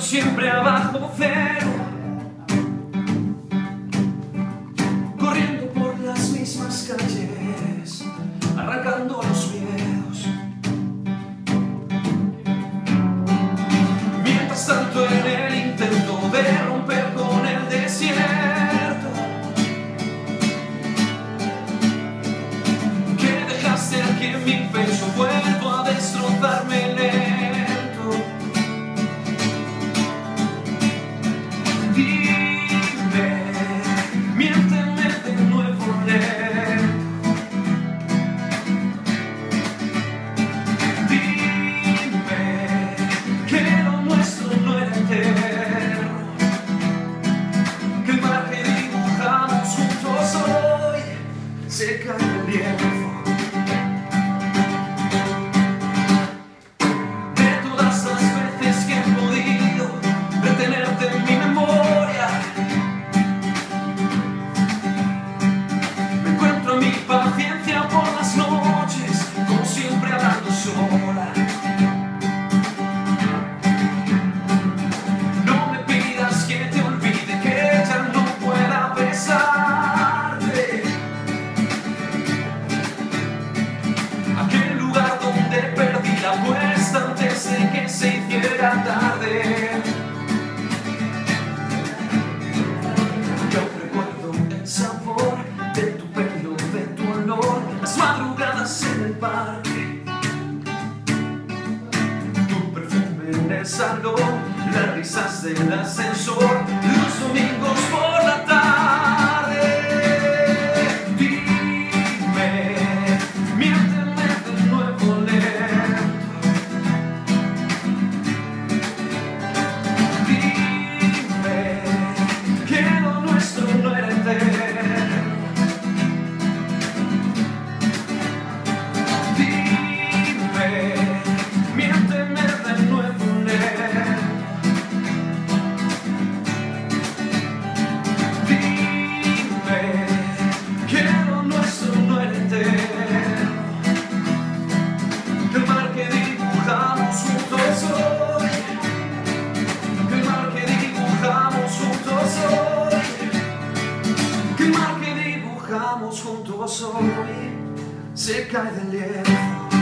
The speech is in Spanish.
siempre abajo cero. Corriendo por las mismas calles, arrancando los miedos. Mientras tanto en el intento de romper con el desierto Que dejaste aquí en mi pecho vuelvo You. Antes de que se hiciera tarde. Yo recuerdo el sabor de tu pelo, de tu olor, las madrugadas en el parque. Tu perfume en el salón, las risas del ascensor, los domingos por hoy se cae del lienzo.